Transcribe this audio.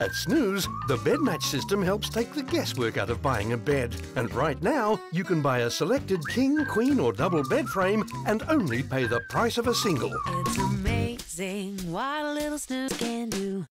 At Snooze, the bed match system helps take the guesswork out of buying a bed. And right now, you can buy a selected king, queen, or double bed frame and only pay the price of a single. It's amazing what a little snooze can do.